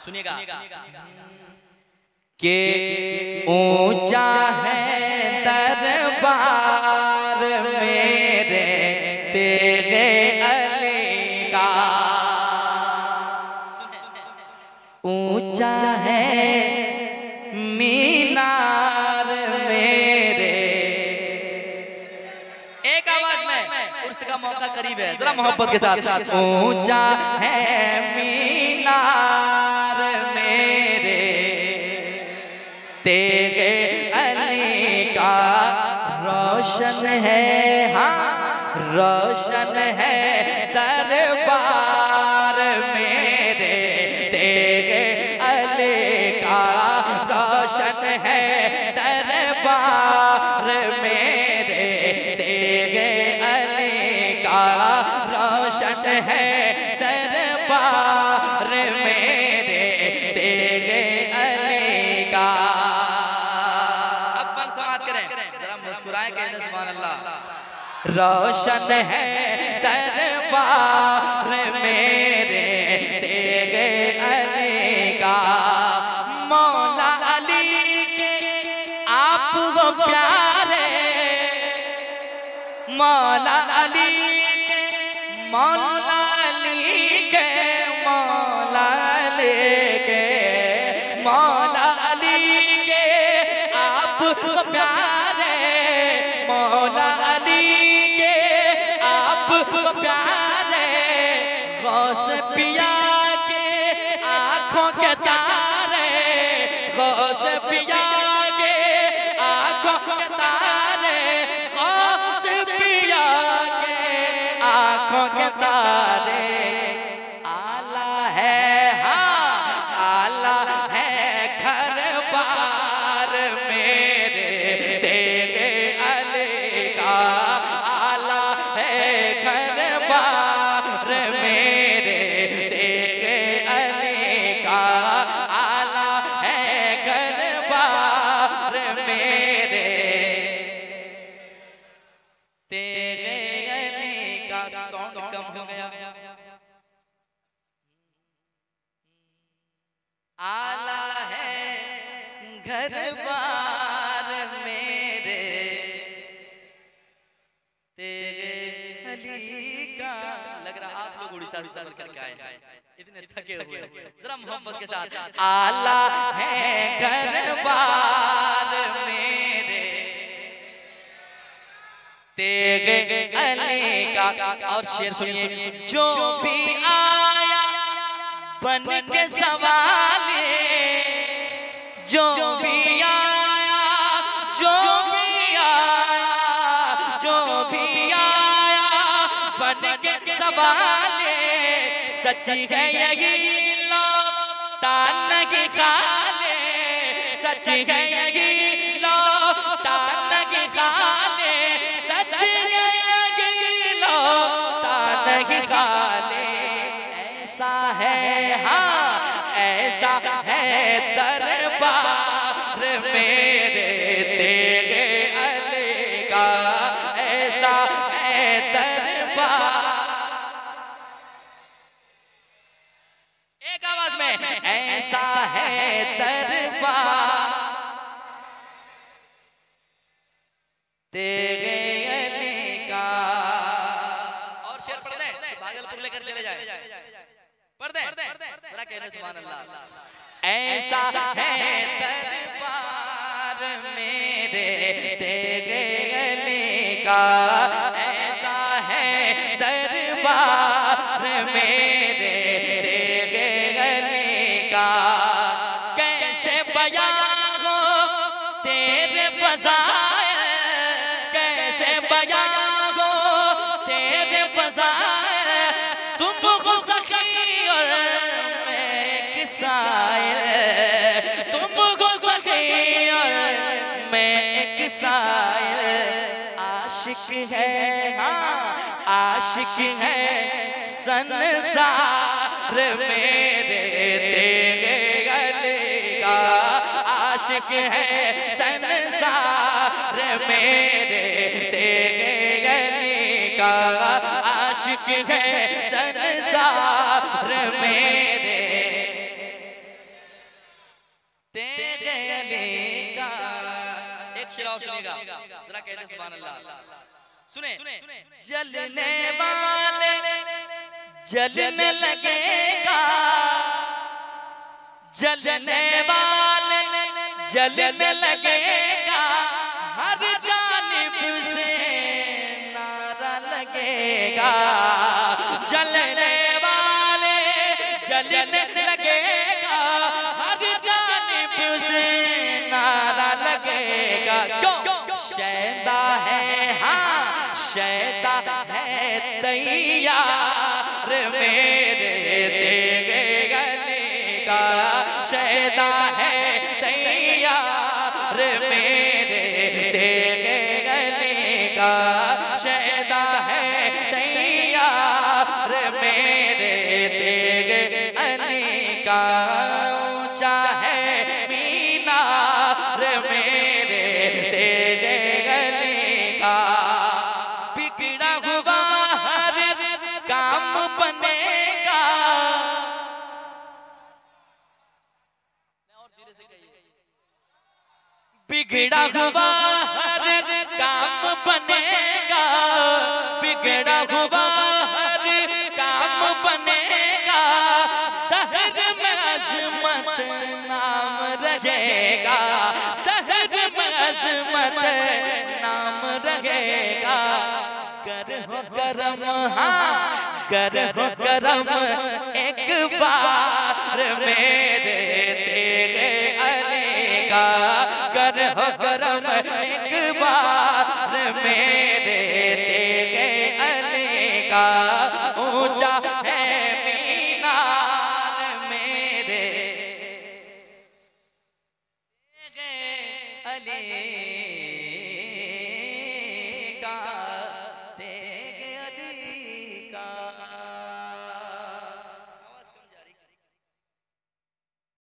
सुनिएगा। के ऊँचा है दरबार मेरे तेरे अली का। ऊँचा है मीनार मेरे। एक आवाज़ में उर्स का मौका करीब है। जरा मोहब्बत के साथ। साथ ऊँचा है दरबार मेरे तेरे अले का रोशन है। दरबार मेरे तेरे अले का रोशन है। रोशन है दरबार मेरे तेरे अली का मौला अली के आप प्यारे। मौला अली तारे आला है हाँ आला है घर बार मेरे। आला है घर मेरे। तेरे अली का लग रहा आप लोग उड़ीसा से करके आए इतने थके हुए जरा के साथ, आला है घर बार मेरे। तेरे अली का, और शेर सुनिए, जो भी आया, बन के सवाले जो भी आया, जो भी आया, जो भी आया, बन के सवाले सच है यही लौटा नहीं खाले सच है यही है ऐसा है हाँ ऐसा है दरबार एक आवाज़ में, ऐसा है दरबार। तेरे अली का और शेर पढ़ दे, भागलपुर लेकर चले जाए। पढ़ दे, जरा कहने सुभान अल्लाह। ऐसा है दरबार मेरे तेरे अली का तेरे कैसे बयां हो? तुम सखी और मैं तुम सखी और मैं एक आशिक है हाँ आशिक है संसार मेरे तेरे आशिक है, संसार मेरे तेरे का आशिक है, संसार मेरे। तेरे का एक शिरा सुनेगा सुने। जलने वाले, जलने लगेगा। जलने वाले जलने लगेगा। हर जानिब से नारा लगेगा। जलने वाले जलने लगेगा। हर जानिब से नारा लगेगा। क्यों? शैदा है हाँ शैदा है, तैयार मेरे बिगड़ा हुआ हर काम बनेगा, बिगड़ा हुआ हर काम बनेगा। दहर में अजमत नाम रहेगा, दहर में अजमत नाम रहेगा। कर हो करम हाँ कर हो करम एक बार मेरे का कर हो करम एक बार मेरे तेरे अली का। ऊँचा है मीनार मेरे अली का।